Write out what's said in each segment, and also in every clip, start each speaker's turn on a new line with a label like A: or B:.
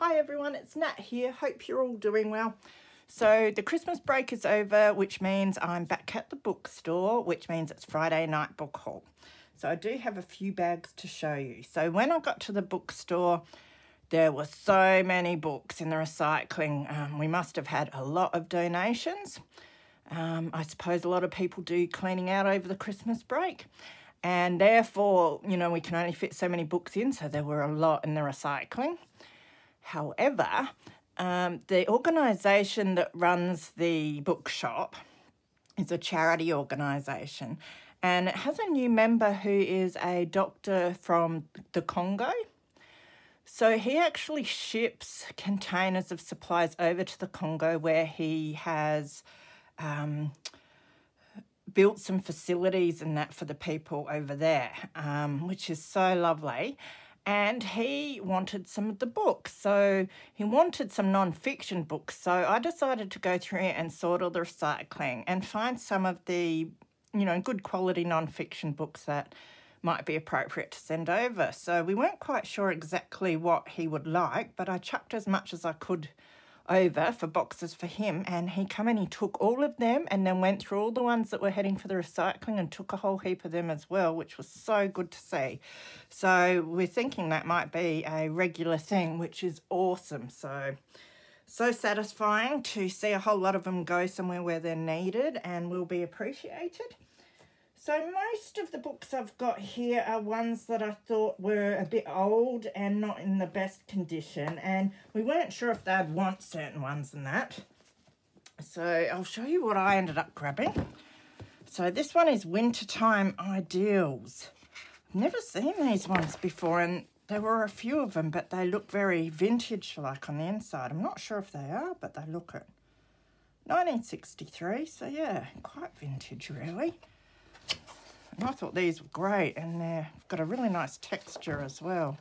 A: Hi everyone, it's Nat here. Hope you're all doing well. So the Christmas break is over, which means I'm back at the bookstore, which means it's Friday night book haul. So I do have a few bags to show you. So when I got to the bookstore, there were so many books in the recycling. Um, we must have had a lot of donations. Um, I suppose a lot of people do cleaning out over the Christmas break. And therefore, you know, we can only fit so many books in, so there were a lot in the recycling. However, um, the organisation that runs the bookshop is a charity organisation and it has a new member who is a doctor from the Congo. So he actually ships containers of supplies over to the Congo where he has um, built some facilities and that for the people over there, um, which is so lovely and he wanted some of the books. So he wanted some non-fiction books. So I decided to go through and sort all the recycling and find some of the, you know, good quality non-fiction books that might be appropriate to send over. So we weren't quite sure exactly what he would like, but I chucked as much as I could over for boxes for him and he come and he took all of them and then went through all the ones that were heading for the recycling and took a whole heap of them as well which was so good to see. So we're thinking that might be a regular thing which is awesome. So so satisfying to see a whole lot of them go somewhere where they're needed and will be appreciated so most of the books I've got here are ones that I thought were a bit old and not in the best condition. And we weren't sure if they'd want certain ones and that. So I'll show you what I ended up grabbing. So this one is Wintertime Ideals. I've never seen these ones before and there were a few of them, but they look very vintage-like on the inside. I'm not sure if they are, but they look it. 1963. So yeah, quite vintage really. I thought these were great and they've got a really nice texture as well.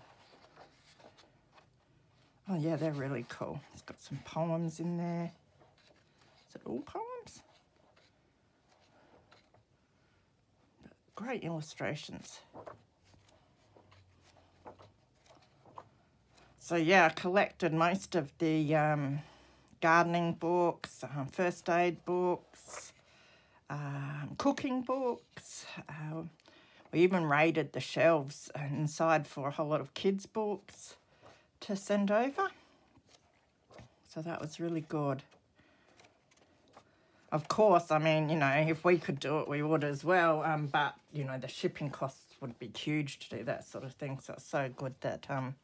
A: Oh yeah, they're really cool. It's got some poems in there. Is it all poems? great illustrations. So yeah, I collected most of the um, gardening books, um, first aid books, um, cooking books. Uh, we even raided the shelves inside for a whole lot of kids' books to send over. So that was really good. Of course, I mean, you know, if we could do it, we would as well. Um, but, you know, the shipping costs would be huge to do that sort of thing. So it's so good that um,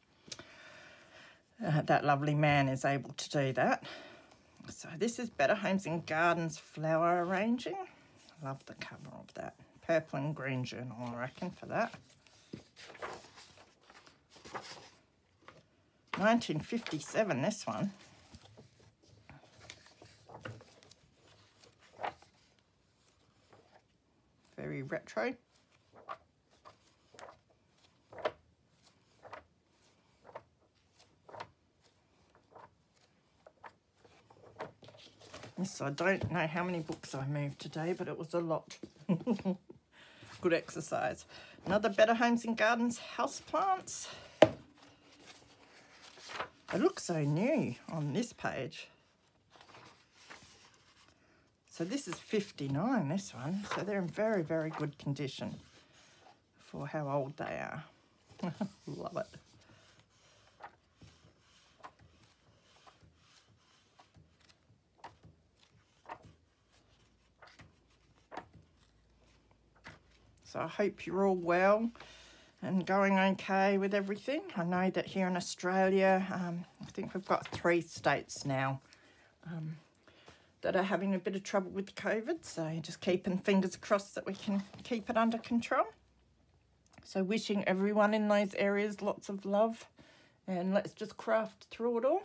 A: uh, that lovely man is able to do that. So this is Better Homes and Gardens flower arranging. Love the cover of that. Purple and green journal, I reckon, for that. 1957, this one. Very retro. Yes, I don't know how many books I moved today, but it was a lot. Good exercise. Another Better Homes and Gardens houseplants. They look so new on this page. So this is 59, this one. So they're in very, very good condition for how old they are. Love it. So I hope you're all well and going okay with everything. I know that here in Australia, um, I think we've got three states now um, that are having a bit of trouble with COVID. So just keeping fingers crossed that we can keep it under control. So wishing everyone in those areas lots of love and let's just craft through it all.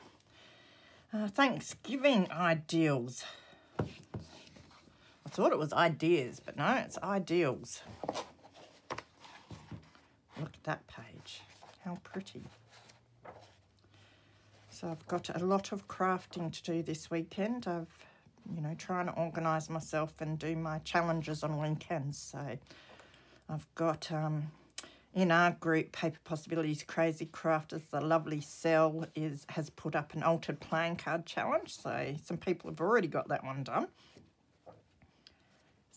A: Uh, Thanksgiving ideals. I thought it was ideas, but no, it's ideals. Look at that page. How pretty. So I've got a lot of crafting to do this weekend. I've, you know, trying to organise myself and do my challenges on weekends. So I've got um, in our group, Paper Possibilities Crazy Crafters, the lovely Cell is has put up an altered playing card challenge. So some people have already got that one done.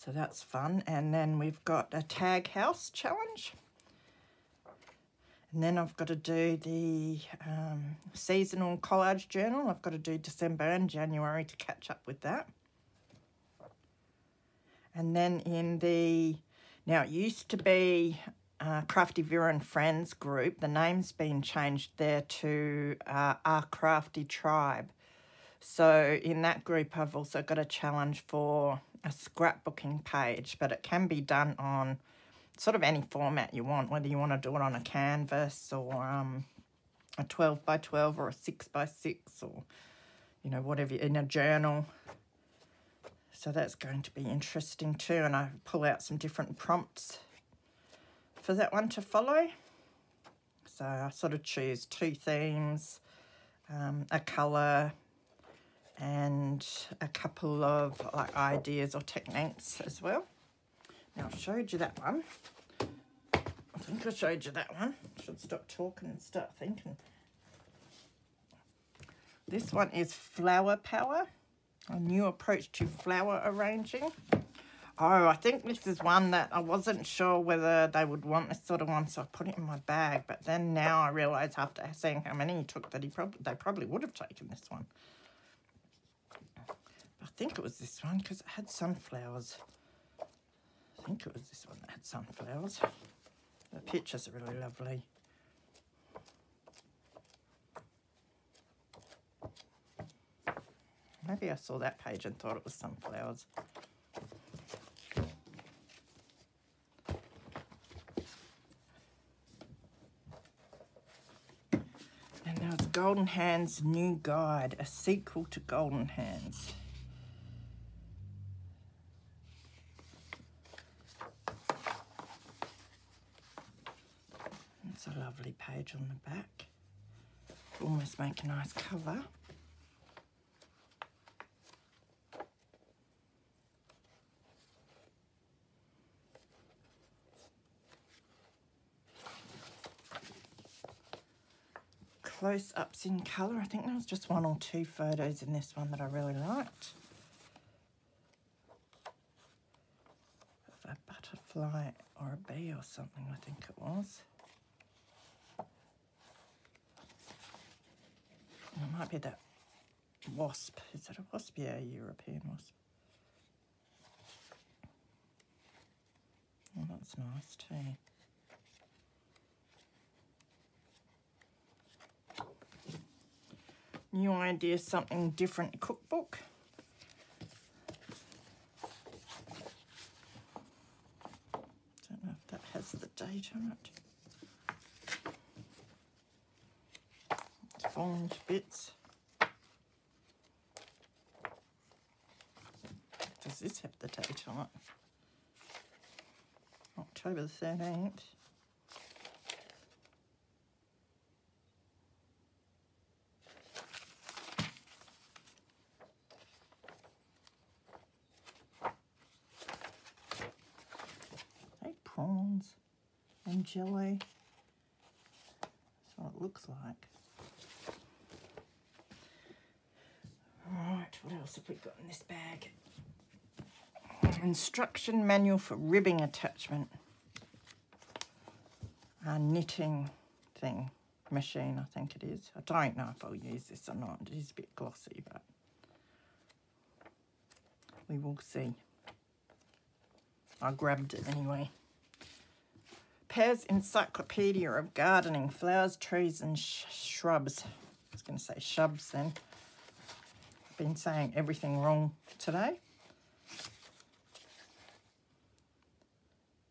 A: So that's fun. And then we've got a tag house challenge. And then I've got to do the um, seasonal collage journal. I've got to do December and January to catch up with that. And then in the, now it used to be uh, Crafty Vera and Friends group. The name's been changed there to uh, Our Crafty Tribe. So in that group, I've also got a challenge for a scrapbooking page, but it can be done on sort of any format you want, whether you want to do it on a canvas or um, a 12 by 12 or a 6 by 6 or, you know, whatever, in a journal. So that's going to be interesting too. And I pull out some different prompts for that one to follow. So I sort of choose two themes, um, a colour, and a couple of like ideas or techniques as well. Now I showed you that one. I think I showed you that one. Should stop talking and start thinking. This one is Flower Power, a new approach to flower arranging. Oh, I think this is one that I wasn't sure whether they would want this sort of one, so I put it in my bag. But then now I realise after seeing how many he took that he probably they probably would have taken this one. I think it was this one because it had sunflowers. I think it was this one that had sunflowers. The pictures are really lovely. Maybe I saw that page and thought it was sunflowers. And now it's Golden Hands New Guide, a sequel to Golden Hands. It's a lovely page on the back. Almost make a nice cover. close-ups in colour. I think there was just one or two photos in this one that I really liked. Of a butterfly or a bee or something, I think it was. It might be that wasp. Is that a wasp? Yeah, a European wasp. Oh, that's nice too. New idea, something different cookbook. Don't know if that has the date on it. To bits. Does this have the date on it? October the 13th. prawns and jelly. That's what it looks like. Alright, what else have we got in this bag? Instruction manual for ribbing attachment. A knitting thing, machine I think it is. I don't know if I'll use this or not. It is a bit glossy, but we will see. I grabbed it anyway. Pears Encyclopedia of Gardening, Flowers, Trees and sh Shrubs. I was going to say shrubs then. Been saying everything wrong today.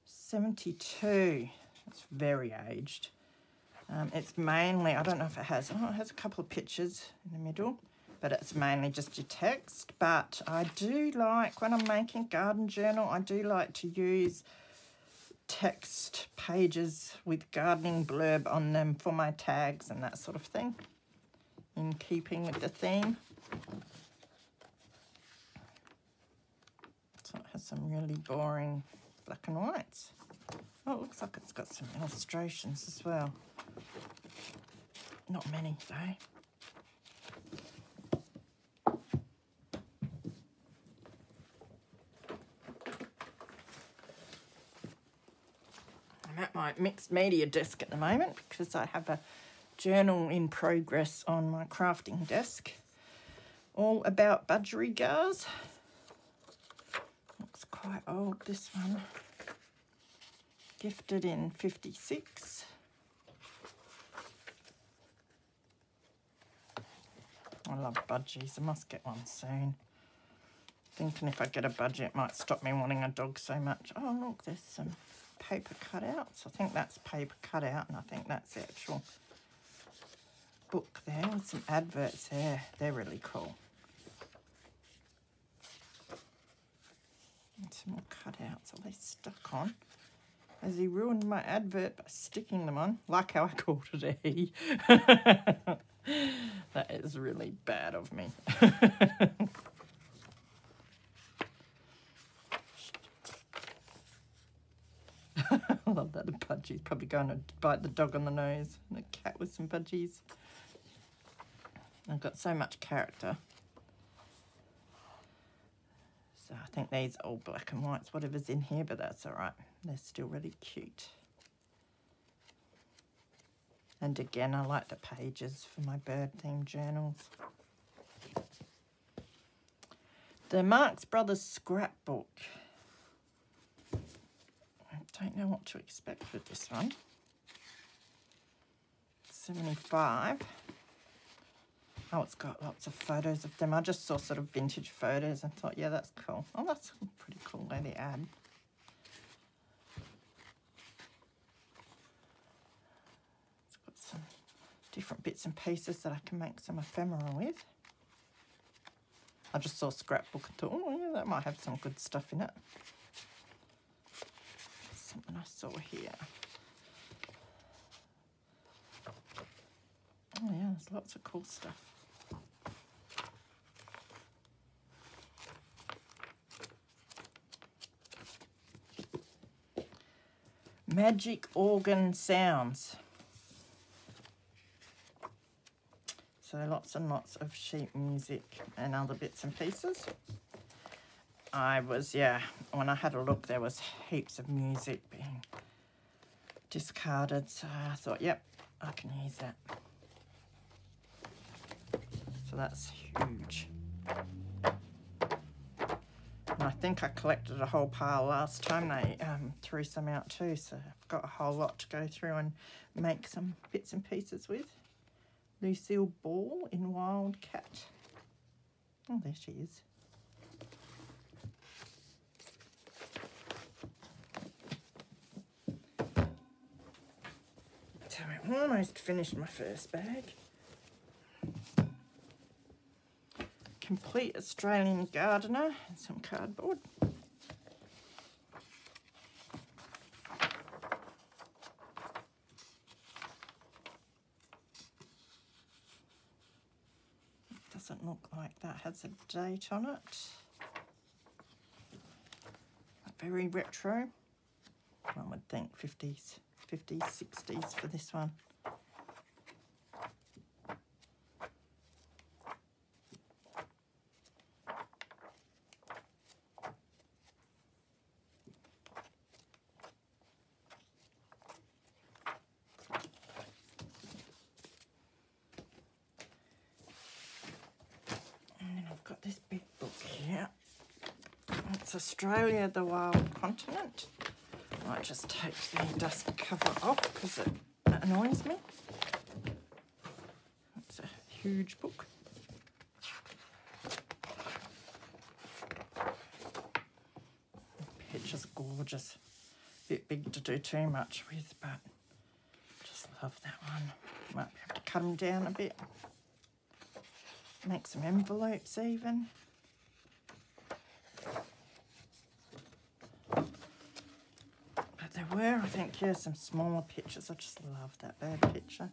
A: 72. It's very aged. Um, it's mainly, I don't know if it has, oh, it has a couple of pictures in the middle, but it's mainly just your text. But I do like, when I'm making garden journal, I do like to use text pages with gardening blurb on them for my tags and that sort of thing in keeping with the theme. So it has some really boring black and whites. Oh, it looks like it's got some illustrations as well. Not many though. I'm at my mixed media desk at the moment because I have a journal in progress on my crafting desk. All about budgerigars. Quite this one. Gifted in 56. I love budgies. I must get one soon. Thinking if I get a budgie, it might stop me wanting a dog so much. Oh, look, there's some paper cutouts. I think that's paper cutout, and I think that's the actual book there with some adverts there. They're really cool. And some more cutouts. Are they stuck on? Has he ruined my advert by sticking them on? Like how I called it eh? a he. that is really bad of me. I love that. The budgie's probably going to bite the dog on the nose. And a cat with some budgies. I've got so much character. So I think these are all black and whites, whatever's in here, but that's all right. They're still really cute. And again, I like the pages for my bird themed journals. The Marx Brothers scrapbook. I don't know what to expect with this one. 75. Oh, it's got lots of photos of them. I just saw sort of vintage photos and thought, yeah, that's cool. Oh, that's pretty cool they add. It's got some different bits and pieces that I can make some ephemera with. I just saw scrapbook and thought, oh, yeah, that might have some good stuff in it. Something I saw here. Oh yeah, there's lots of cool stuff. Magic organ sounds. So lots and lots of sheet music and other bits and pieces. I was, yeah, when I had a look, there was heaps of music being discarded. So I thought, yep, I can use that. So that's huge. And I think I collected a whole pile last time. They um, threw some out too, so I've got a whole lot to go through and make some bits and pieces with. Lucille Ball in Wildcat. Oh, there she is. So I almost finished my first bag. Complete Australian gardener and some cardboard. Doesn't look like that has a date on it. Very retro. One would think 50s, 50s, 60s for this one. Australia, the wild continent. I might just take the dust cover off because it annoys me. It's a huge book. Picture's gorgeous. A bit big to do too much with, but just love that one. Might have to cut them down a bit. Make some envelopes even. Were, I think, yeah, some smaller pictures. I just love that bad picture.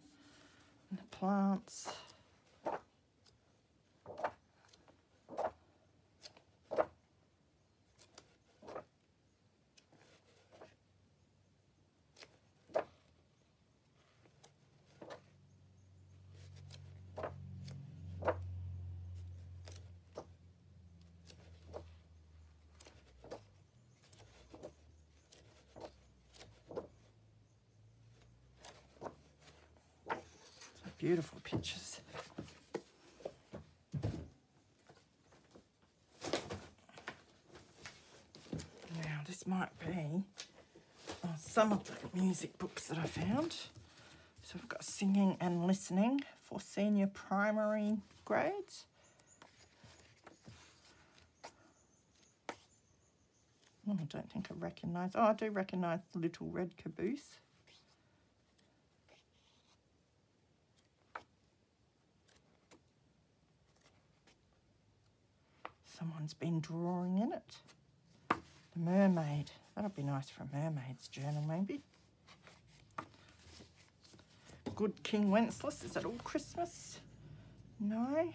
A: And the plants. Beautiful pictures. Now this might be uh, some of the music books that I found. So we've got singing and listening for senior primary grades. Oh, I don't think I recognise. Oh, I do recognise the little red caboose. Someone's been drawing in it. The mermaid. That'll be nice for a mermaid's journal, maybe. Good King Wenceslas. Is that all Christmas? No.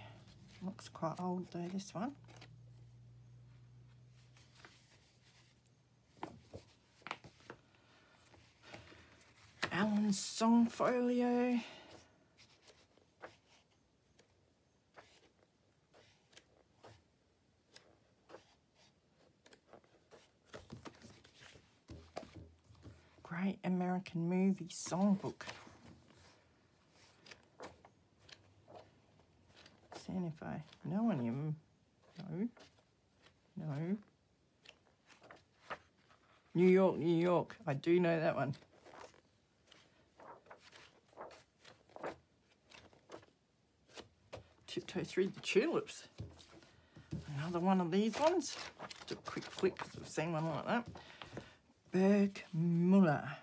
A: Looks quite old though, this one. Allan's song folio. Great American Movie Songbook. Seeing if I know any of them. No. No. New York, New York. I do know that one. Tiptoe Through the Tulips. Another one of these ones. Just a quick flick because we've seen one like that. Berg Muller.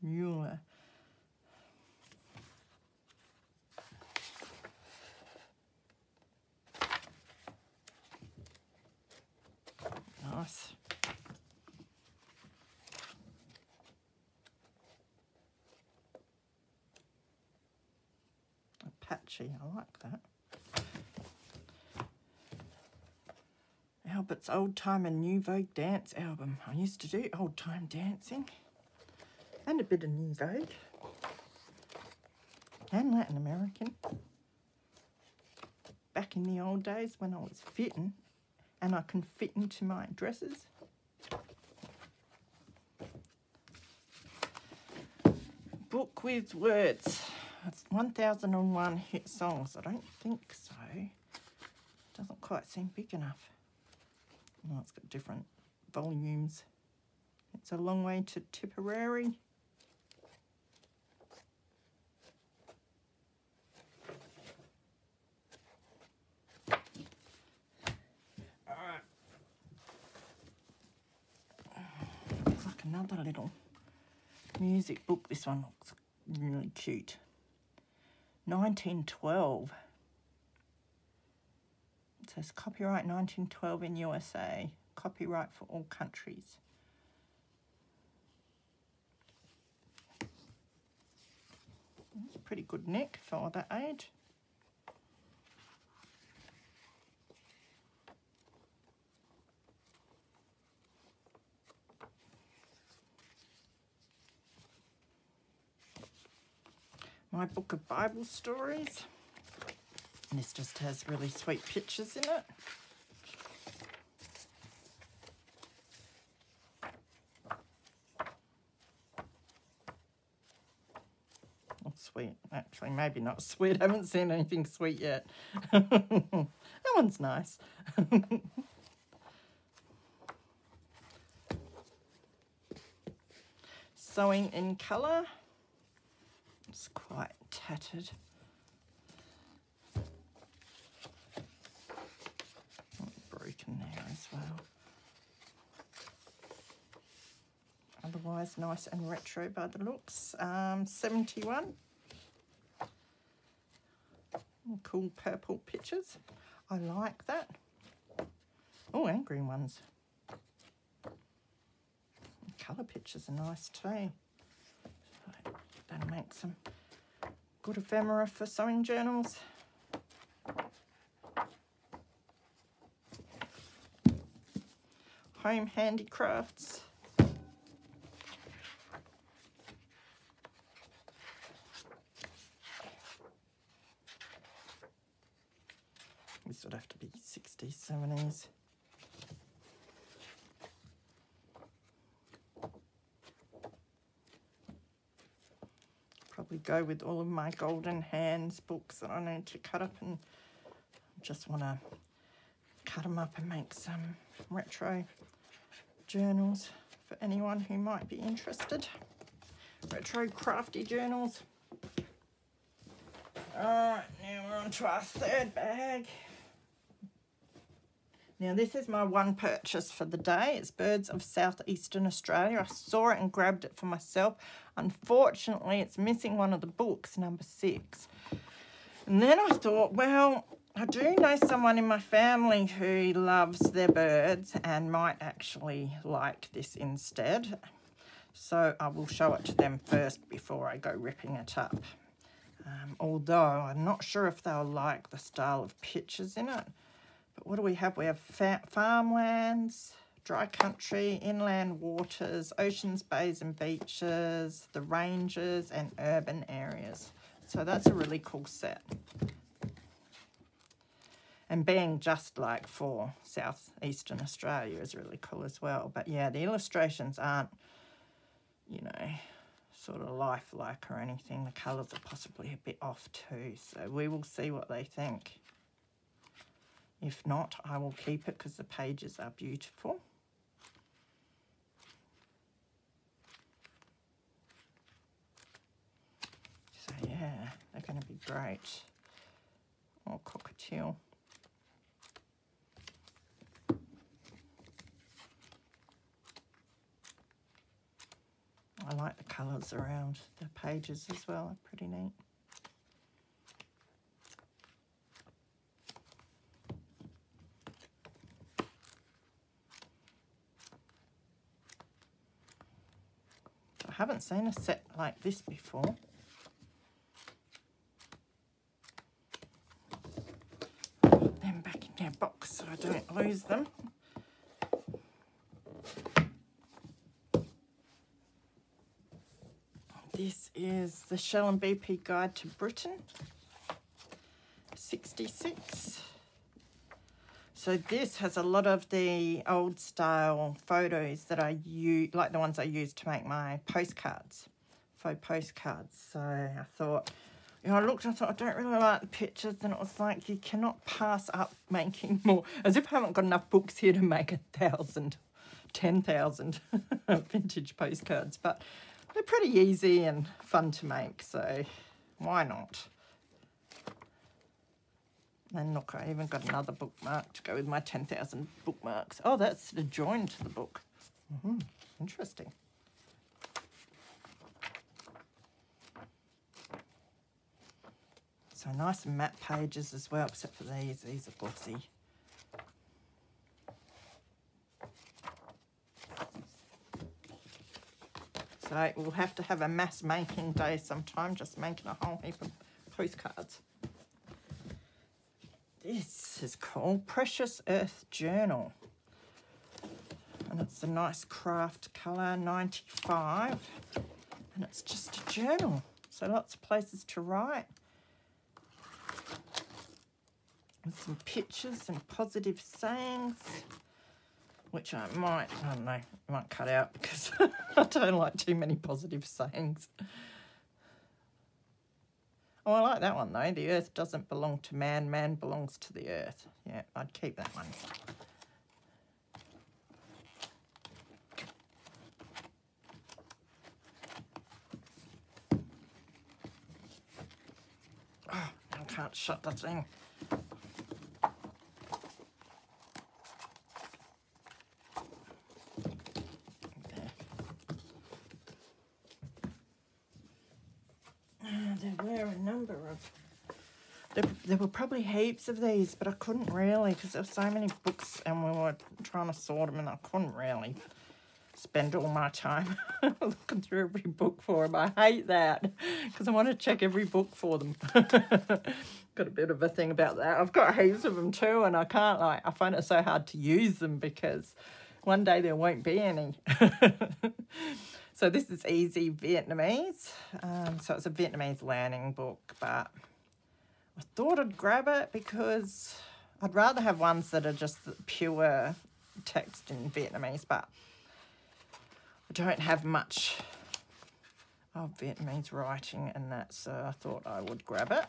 A: Muller. Nice. Apache, I like that. Albert's Old Time and New Vogue Dance album. I used to do old time dancing and a bit of New Vogue and Latin American. Back in the old days when I was fitting and I can fit into my dresses. Book with words. It's 1001 hit songs. I don't think so. Doesn't quite seem big enough. Oh, it's got different volumes. It's a long way to Tipperary. Alright. Looks like another little music book. This one looks really cute. 1912. Says copyright 1912 in USA. Copyright for all countries. Pretty good neck for that age. My book of Bible stories. And this just has really sweet pictures in it. Oh, sweet. Actually, maybe not sweet. I haven't seen anything sweet yet. that one's nice. Sewing in colour. It's quite tattered. Broken there as well. Otherwise nice and retro by the looks. Um, 71. Cool purple pictures. I like that. Oh, and green ones. Colour pictures are nice too. That'll make some good ephemera for sewing journals. Home handicrafts. This would have to be 60s, 70s. probably go with all of my golden hands books that I need to cut up and just want to cut them up and make some retro journals for anyone who might be interested. Retro crafty journals. Alright, now we're on to our third bag. Now this is my one purchase for the day. It's Birds of Southeastern Australia. I saw it and grabbed it for myself. Unfortunately, it's missing one of the books, number six. And then I thought, well, I do know someone in my family who loves their birds and might actually like this instead. So I will show it to them first before I go ripping it up. Um, although I'm not sure if they'll like the style of pictures in it. But what do we have? We have farmlands, dry country, inland waters, oceans, bays and beaches, the ranges and urban areas. So that's a really cool set. And being just like for southeastern Australia is really cool as well. But yeah, the illustrations aren't, you know, sort of lifelike or anything. The colours are possibly a bit off too. So we will see what they think. If not, I will keep it because the pages are beautiful. So yeah, they're going to be great. Or cockatiel. I like the colours around the pages as well, pretty neat. I haven't seen a set like this before. Put them back in their box so I don't lose them. This is the Shell and BP Guide to Britain, 66. So this has a lot of the old style photos that I use, like the ones I use to make my postcards, photo postcards. So I thought, you know, I looked, I thought, I don't really like the pictures. And it was like, you cannot pass up making more, as if I haven't got enough books here to make a thousand, ten thousand vintage postcards. But they're pretty easy and fun to make, so why not? And look, I even got another bookmark to go with my 10,000 bookmarks. Oh, that's join to the book. Mm -hmm. Interesting. So nice matte pages as well, except for these. These are glossy. So we'll have to have a mass making day sometime, just making a whole heap of postcards. This is called Precious Earth Journal. And it's a nice craft colour, 95. And it's just a journal. So lots of places to write. With some pictures and positive sayings which I might, I don't know, might cut out because I don't like too many positive sayings. Oh, I like that one though. The earth doesn't belong to man, man belongs to the earth. Yeah, I'd keep that one. Oh, I can't shut the thing. There, there were probably heaps of these, but I couldn't really because there were so many books and we were trying to sort them and I couldn't really spend all my time looking through every book for them. I hate that because I want to check every book for them. got a bit of a thing about that. I've got heaps of them too and I can't like, I find it so hard to use them because one day there won't be any. so this is Easy Vietnamese. Um, so it's a Vietnamese learning book, but I thought I'd grab it because I'd rather have ones that are just pure text in Vietnamese, but I don't have much of Vietnamese writing and that, so I thought I would grab it.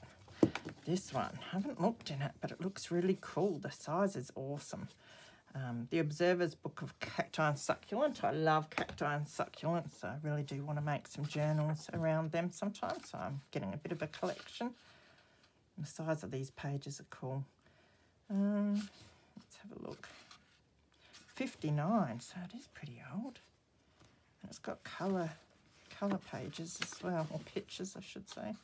A: This one, I haven't looked in it, but it looks really cool. The size is awesome. Um, the Observer's Book of Cacti and Succulent. I love cacti and succulents, so I really do want to make some journals around them sometimes. So I'm getting a bit of a collection. The size of these pages are cool. Um, let's have a look. 59, so it is pretty old. And it's got colour colour pages as well, or pictures I should say.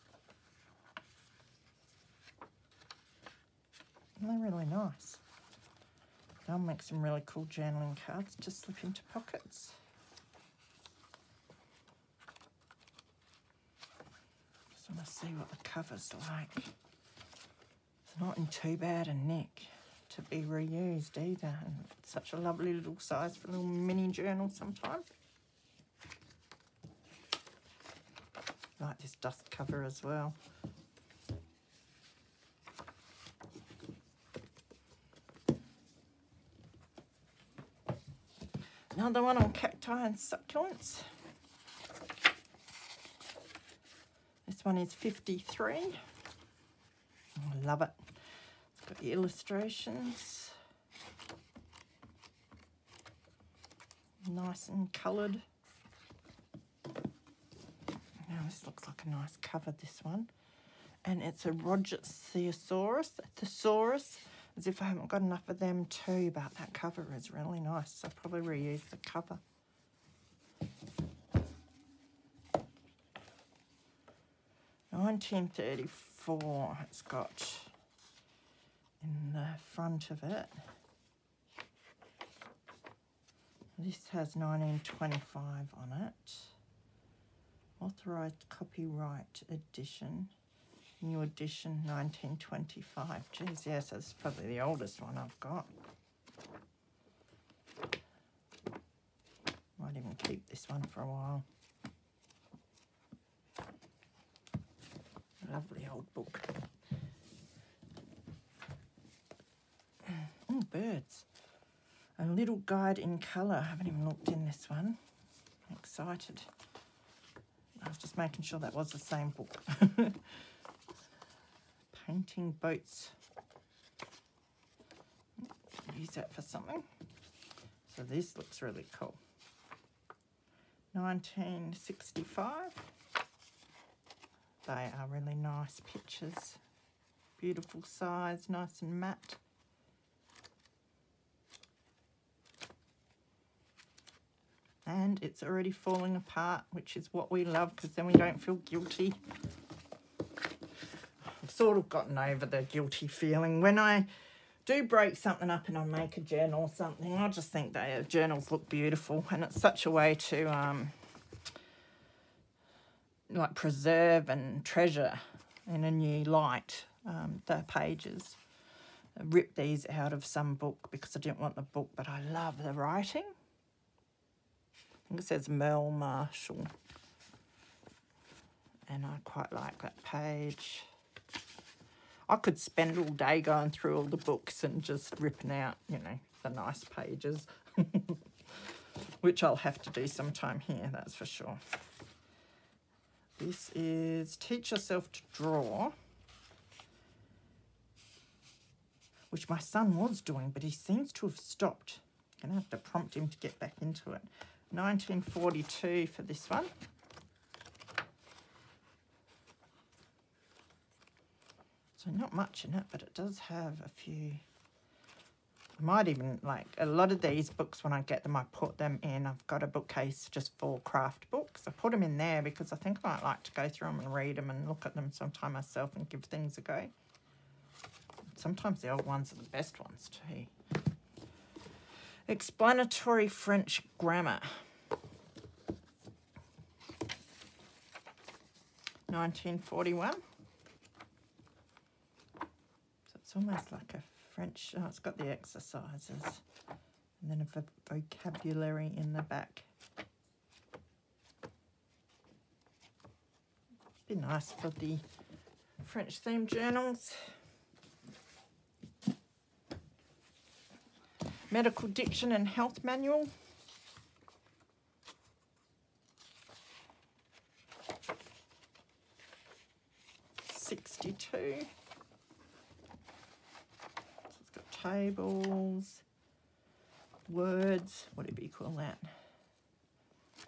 A: And they're really nice. They'll make some really cool journaling cards to slip into pockets. Just want to see what the cover's like. Not in too bad a nick to be reused either. And such a lovely little size for a little mini journal sometimes. Like this dust cover as well. Another one on cacti and succulents. This one is 53. I love it. Got the illustrations. Nice and coloured. Now this looks like a nice cover, this one. And it's a Roget Thesaurus, thesaurus as if I haven't got enough of them too, but that cover is really nice. So I'll probably reuse the cover. Nineteen thirty-four. It's got the front of it. This has 1925 on it. Authorised copyright edition. New edition, 1925. Geez, yes, that's probably the oldest one I've got. Might even keep this one for a while. Lovely old book. Birds. A little guide in colour. I haven't even looked in this one. I'm excited. I was just making sure that was the same book. painting boats. Use that for something. So this looks really cool. 1965. They are really nice pictures. Beautiful size, nice and matte. And it's already falling apart, which is what we love because then we don't feel guilty I've sort of gotten over the guilty feeling. When I do break something up and I make a journal or something, I just think that uh, journals look beautiful and it's such a way to um, like preserve and treasure in a new light um, the pages. I ripped these out of some book because I didn't want the book, but I love the writing. Think it says Merle Marshall. And I quite like that page. I could spend all day going through all the books and just ripping out, you know, the nice pages. Which I'll have to do sometime here, that's for sure. This is Teach Yourself to Draw. Which my son was doing, but he seems to have stopped. I'm going to have to prompt him to get back into it. 1942 for this one. So not much in it, but it does have a few. I might even, like, a lot of these books, when I get them, I put them in. I've got a bookcase just for craft books. I put them in there because I think I might like to go through them and read them and look at them sometime myself and give things a go. Sometimes the old ones are the best ones too. Explanatory French Grammar. 1941. So It's almost like a French, oh, it's got the exercises and then a vocabulary in the back. Be nice for the French themed journals. medical diction and health manual. Sixty-two. So it's got tables, words, whatever you call that,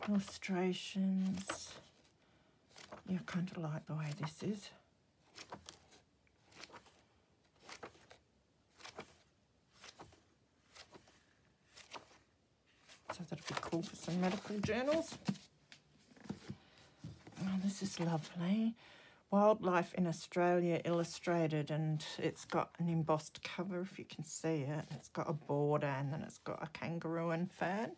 A: illustrations. Yeah, I kind of like the way this is. So that'll be cool for some medical journals. Oh, this is lovely. Wildlife in Australia illustrated and it's got an embossed cover if you can see it. It's got a border and then it's got a kangaroo and fern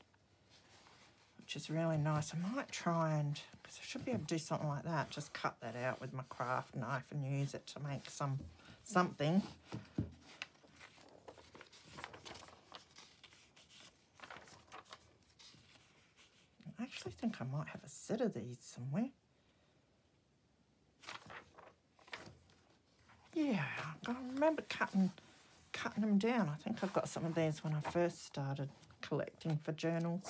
A: which is really nice. I might try and, because I should be able to do something like that, just cut that out with my craft knife and use it to make some something. I actually think I might have a set of these somewhere. Yeah, I remember cutting cutting them down. I think I've got some of these when I first started collecting for journals.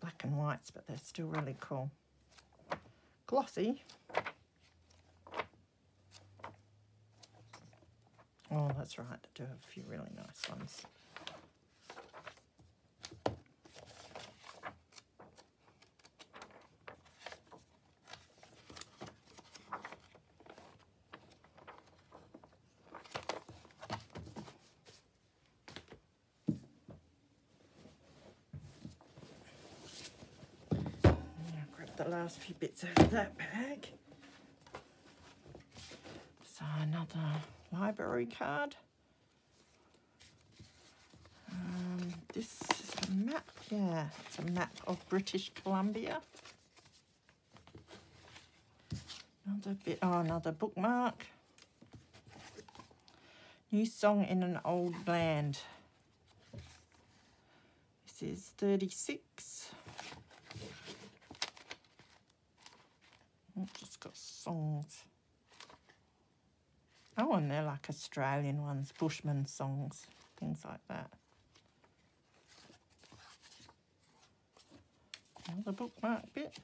A: Black and whites, but they're still really cool. Glossy. Oh, that's right, I do have a few really nice ones. the last few bits out of that bag. So another library card. Um, this is a map, yeah, it's a map of British Columbia. Another bit, oh, another bookmark. New song in an old land. This is 36. just got songs. Oh, and they're like Australian ones, Bushman songs, things like that. Another bookmark bit.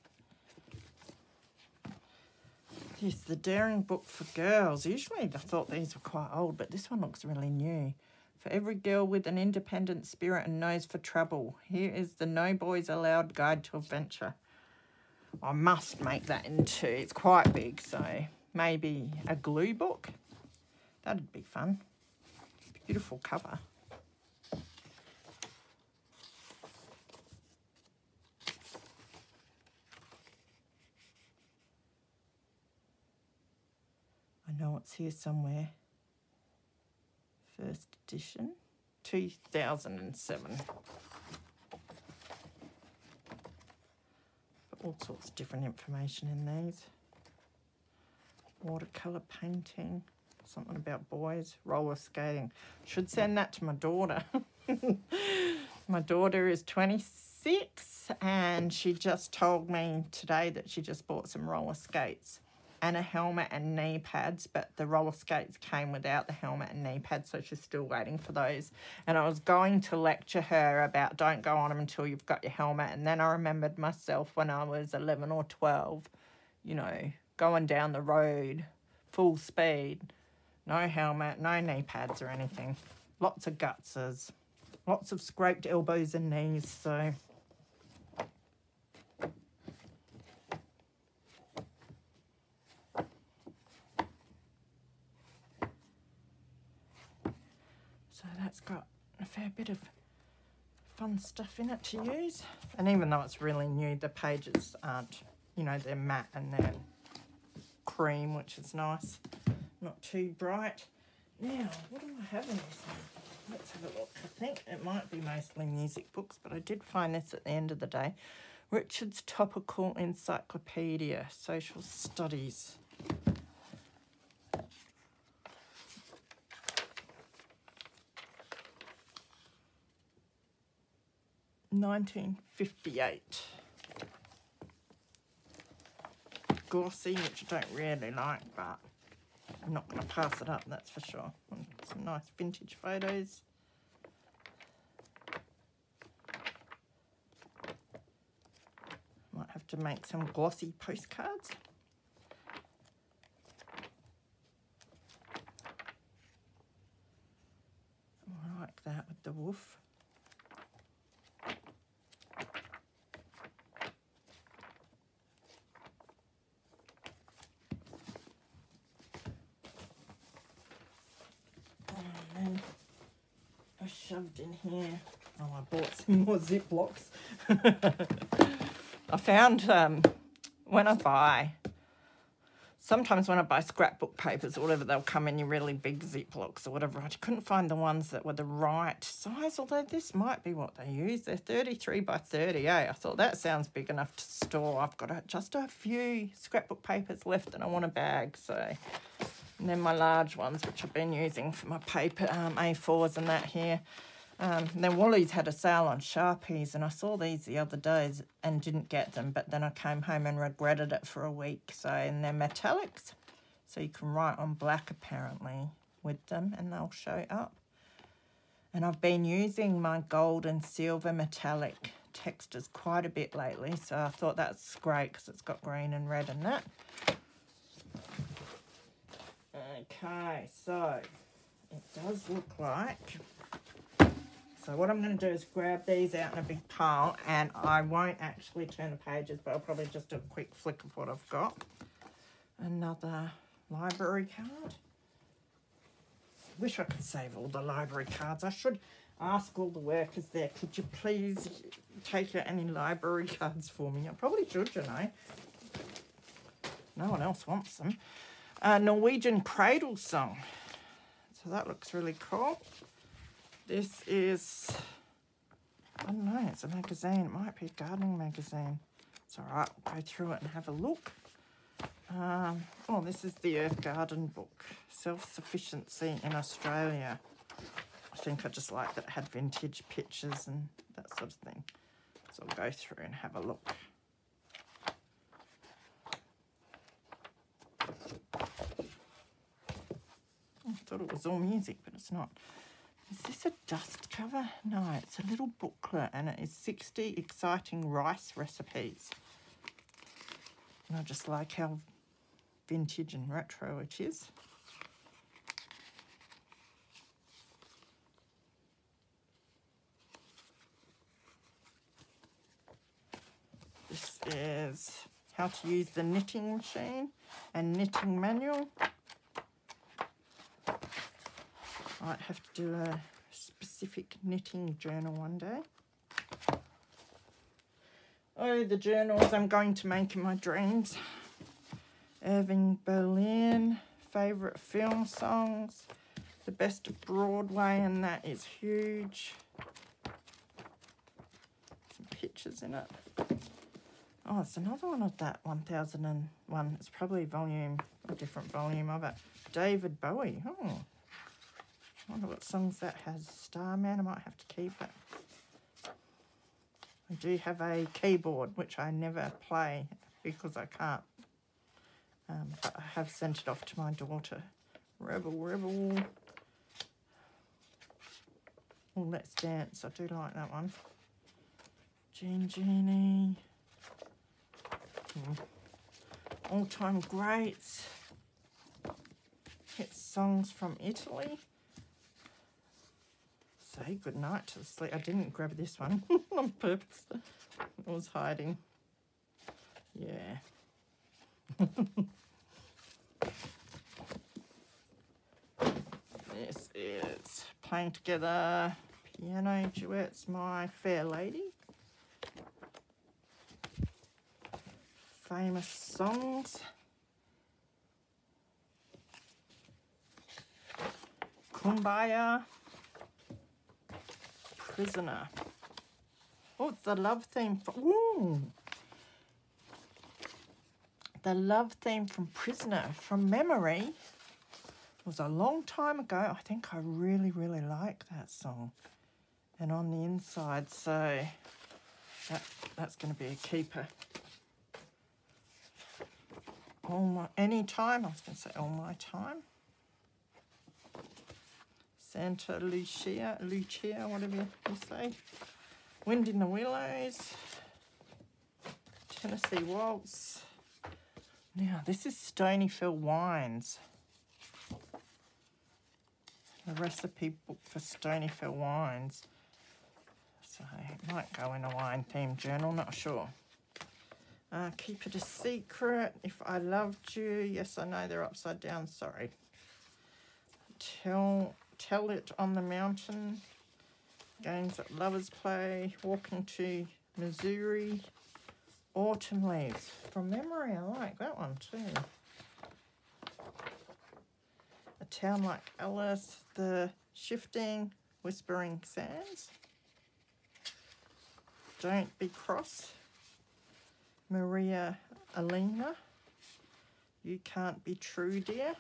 A: Yes, the Daring Book for Girls. Usually I thought these were quite old, but this one looks really new. For every girl with an independent spirit and nose for trouble, here is the No Boys Allowed Guide to Adventure. I must make that into, it's quite big, so maybe a glue book. That'd be fun. Beautiful cover. I know it's here somewhere. First edition, 2007. All sorts of different information in these. Watercolour painting, something about boys, roller skating. Should send that to my daughter. my daughter is 26 and she just told me today that she just bought some roller skates and a helmet and knee pads, but the roller skates came without the helmet and knee pads, so she's still waiting for those. And I was going to lecture her about don't go on them until you've got your helmet. And then I remembered myself when I was 11 or 12, you know, going down the road full speed, no helmet, no knee pads or anything. Lots of gutses, lots of scraped elbows and knees, so... it's got a fair bit of fun stuff in it to use. And even though it's really new, the pages aren't, you know, they're matte and they're cream, which is nice. Not too bright. Now, what do I have in this? Let's have a look. I think it might be mostly music books, but I did find this at the end of the day. Richard's Topical Encyclopedia, Social Studies. 1958. Glossy, which I don't really like, but I'm not going to pass it up, that's for sure. Some nice vintage photos. Might have to make some glossy postcards. I like that with the wolf. Shoved in here. Oh, I bought some more Ziplocs. I found um, when I buy sometimes when I buy scrapbook papers or whatever, they'll come in your really big Ziplocs or whatever. I couldn't find the ones that were the right size, although this might be what they use. They're 33 by 38. I thought that sounds big enough to store. I've got just a few scrapbook papers left and I want a bag, so... And then my large ones, which I've been using for my paper, um, A4s and that here. Um, then Woolies had a sale on Sharpies and I saw these the other days and didn't get them, but then I came home and regretted it for a week. So, and they're metallics, so you can write on black apparently with them and they'll show up. And I've been using my gold and silver metallic textures quite a bit lately, so I thought that's great because it's got green and red in that. Okay, so it does look like so what I'm going to do is grab these out in a big pile and I won't actually turn the pages, but I'll probably just do a quick flick of what I've got. Another library card. Wish I could save all the library cards. I should ask all the workers there, could you please take out any library cards for me? I probably should, you know. No one else wants them. A Norwegian Cradle Song. So that looks really cool. This is, I don't know, it's a magazine. It might be a gardening magazine. It's all right, I'll go through it and have a look. Um, oh, this is the Earth Garden book, Self-Sufficiency in Australia. I think I just like that it had vintage pictures and that sort of thing. So I'll go through and have a look. I thought it was all music, but it's not. Is this a dust cover? No, it's a little booklet and it is 60 exciting rice recipes. And I just like how vintage and retro it is. This is how to use the knitting machine and knitting manual. Might have to do a specific knitting journal one day. Oh, the journals I'm going to make in my dreams. Irving Berlin, favourite film songs, the best of Broadway, and that is huge. Some pictures in it. Oh, it's another one of that 1001. It's probably volume, a different volume of it. David Bowie. Oh, I wonder what songs that has. Starman, I might have to keep it. I do have a keyboard, which I never play because I can't. Um, but I have sent it off to my daughter. Rebel, rebel. Oh, Let's Dance. I do like that one. Jean Genie. Hmm. All-time greats. Hit songs from Italy say good night to the sleep. I didn't grab this one on purpose. I was hiding. Yeah. this is Playing Together Piano Duets, My Fair Lady. Famous songs. Kumbaya prisoner. Oh, it's the love theme. For, ooh. The love theme from Prisoner from memory. It was a long time ago. I think I really, really like that song. And on the inside, so that, that's going to be a keeper. All my, any time, I was going to say all my time. Santa Lucia, Lucia, whatever you say. Wind in the Willows. Tennessee Waltz. Now, this is Stonyfell Wines. a recipe book for Stonyfell wines. So it might go in a wine themed journal, not sure. Uh, keep it a secret. If I loved you. Yes, I know they're upside down. Sorry. Tell, tell it on the mountain. Games that lovers play. Walking to Missouri. Autumn leaves. From memory, I like that one too. A town like Alice. The shifting, whispering sands. Don't be cross. Maria Elena. You can't be true, dear.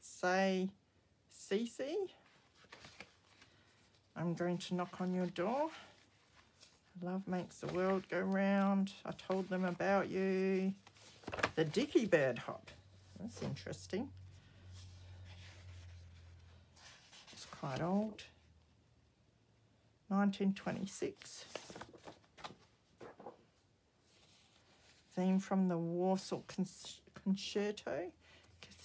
A: Say, Si Si. I'm going to knock on your door. Love makes the world go round. I told them about you. The Dicky Bird Hop. That's interesting. It's quite old. 1926. Theme from the Warsaw Concerto.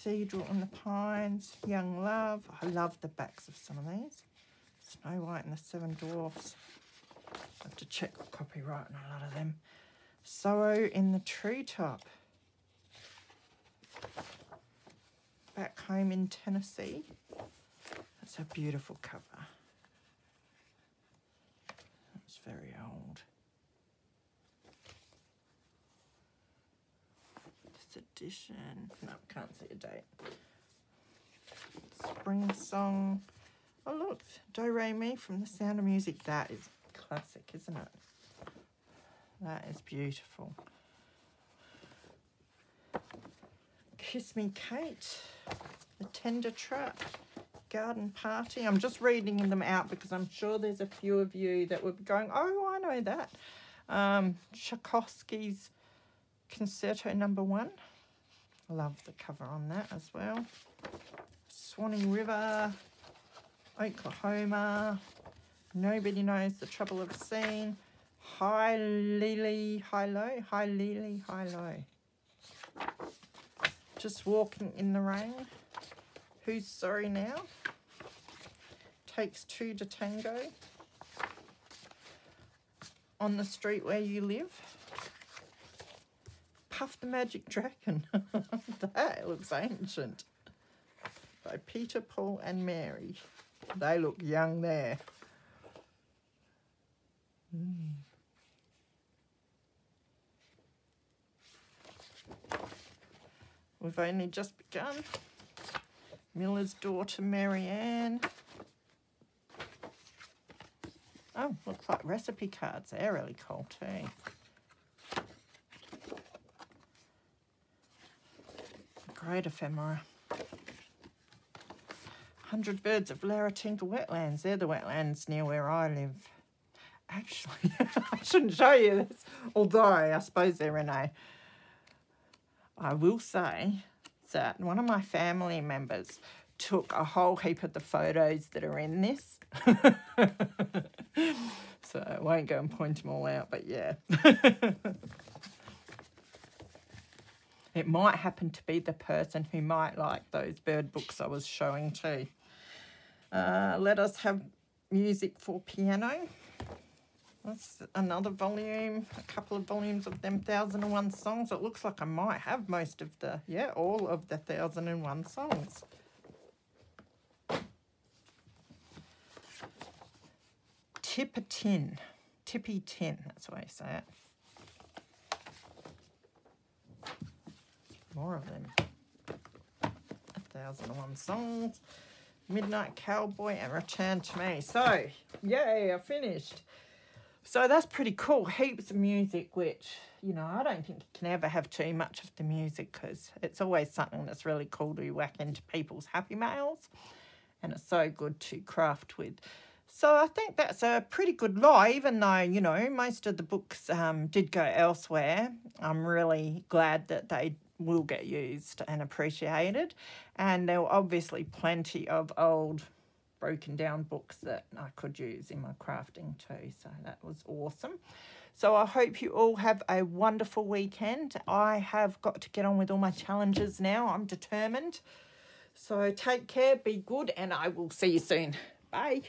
A: Cathedral in the Pines. Young Love. I love the backs of some of these. Snow White and the Seven Dwarfs. I have to check copyright on a lot of them. Sorrow in the Treetop. Back home in Tennessee. That's a beautiful cover. It's very old. Edition. No, can't see a date. Spring Song. Oh look, Do Re Mi from The Sound of Music. That is classic, isn't it? That is beautiful. Kiss Me Kate, The Tender Trap, Garden Party. I'm just reading them out because I'm sure there's a few of you that would be going, oh, I know that. Um, Tchaikovsky's Concerto Number One. Love the cover on that as well. Swanee River, Oklahoma, Nobody knows the trouble of seeing. High lily, high low, high lily, high low. Just walking in the rain. Who's sorry now? Takes two to tango. On the street where you live. The Magic Dragon. that looks ancient. By Peter, Paul and Mary. They look young there. Mm. We've only just begun. Miller's daughter, Marianne. Oh, looks like recipe cards. They're really cool too. Great ephemera. 100 Birds of Laratinga Wetlands. They're the wetlands near where I live actually, I shouldn't show you this, although I suppose they're in a, I will say that one of my family members took a whole heap of the photos that are in this. so I won't go and point them all out, but yeah. might happen to be the person who might like those bird books I was showing too. Uh, let us have music for piano. That's another volume, a couple of volumes of them 1001 songs. It looks like I might have most of the, yeah, all of the 1001 songs. Tippitin, Tippy Tin, that's the way I say it. More of them. A 1001 songs. Midnight Cowboy and Return to Me. So, yay, I finished. So that's pretty cool. Heaps of music, which, you know, I don't think you can ever have too much of the music because it's always something that's really cool to whack into people's happy mails. And it's so good to craft with. So I think that's a pretty good lie, even though, you know, most of the books um, did go elsewhere. I'm really glad that they will get used and appreciated. And there were obviously plenty of old broken down books that I could use in my crafting too. So that was awesome. So I hope you all have a wonderful weekend. I have got to get on with all my challenges now. I'm determined. So take care, be good, and I will see you soon. Bye.